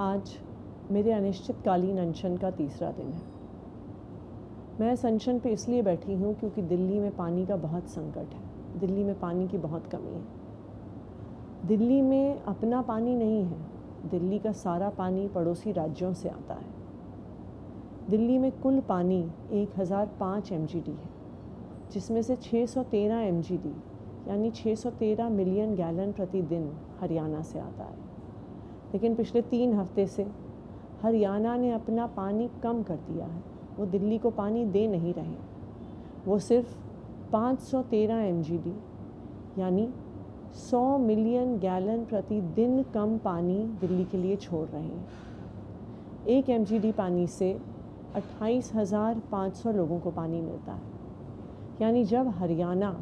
आज मेरे अनिश्चितकालीन अनशन का तीसरा दिन है। मैं इस अनशन पे इसलिए बैठी हूँ क्योंकि दिल्ली में पानी का बहुत संकट है। दिल्ली में पानी की बहुत कमी है। दिल्ली में अपना पानी नहीं है। दिल्ली का सारा पानी पड़ोसी राज्यों से आता है। दिल्ली में कुल पानी एक हज़ार पाँच एम है, जिसमें से 613 एमजीडी यानी 613 मिलियन गैलन प्रतिदिन हरियाणा से आता है। लेकिन पिछले तीन हफ़्ते से हरियाणा ने अपना पानी कम कर दिया है। वो दिल्ली को पानी दे नहीं रहे। वो सिर्फ़ 513 एमजीडी, यानी 100 मिलियन गैलन प्रतिदिन कम पानी दिल्ली के लिए छोड़ रहे हैं। एक एमजीडी पानी से अट्ठाईस हज़ार पाँच सौ लोगों को पानी मिलता है। यानी जब हरियाणा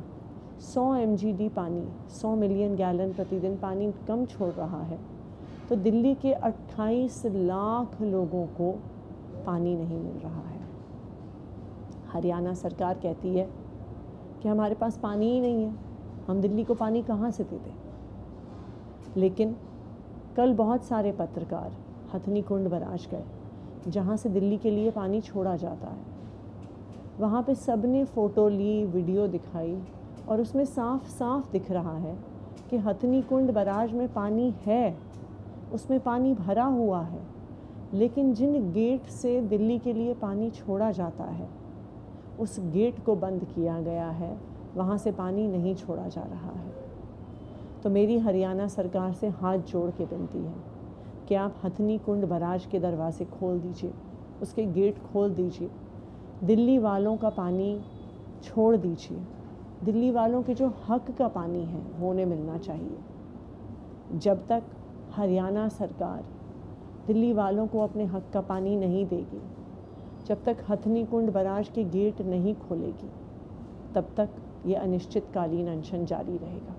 100 एमजीडी पानी 100 मिलियन गैलन प्रतिदिन पानी कम छोड़ रहा है तो दिल्ली के 28 लाख लोगों को पानी नहीं मिल रहा है। हरियाणा सरकार कहती है कि हमारे पास पानी ही नहीं है। हम दिल्ली को पानी कहाँ से दे दें लेकिन कल बहुत सारे पत्रकार हथनी कुंड बराज गए, जहाँ से दिल्ली के लिए पानी छोड़ा जाता है। वहाँ पे सबने फ़ोटो ली, वीडियो दिखाई और उसमें साफ़ साफ़ दिख रहा है कि हथनी कुंड बराज में पानी है। उसमें पानी भरा हुआ है, लेकिन जिन गेट से दिल्ली के लिए पानी छोड़ा जाता है, उस गेट को बंद किया गया है, वहाँ से पानी नहीं छोड़ा जा रहा है। तो मेरी हरियाणा सरकार से हाथ जोड़ के विनती है कि आप हथनी कुंड बराज के दरवाजे खोल दीजिए, उसके गेट खोल दीजिए, दिल्ली वालों का पानी छोड़ दीजिए, दिल्ली वालों के जो हक का पानी है वो उन्हें मिलना चाहिए। जब तक हरियाणा सरकार दिल्ली वालों को अपने हक का पानी नहीं देगी। जब तक हथनी कुंड बराज के गेट नहीं खोलेगी, तब तक ये अनिश्चितकालीन अनशन जारी रहेगा।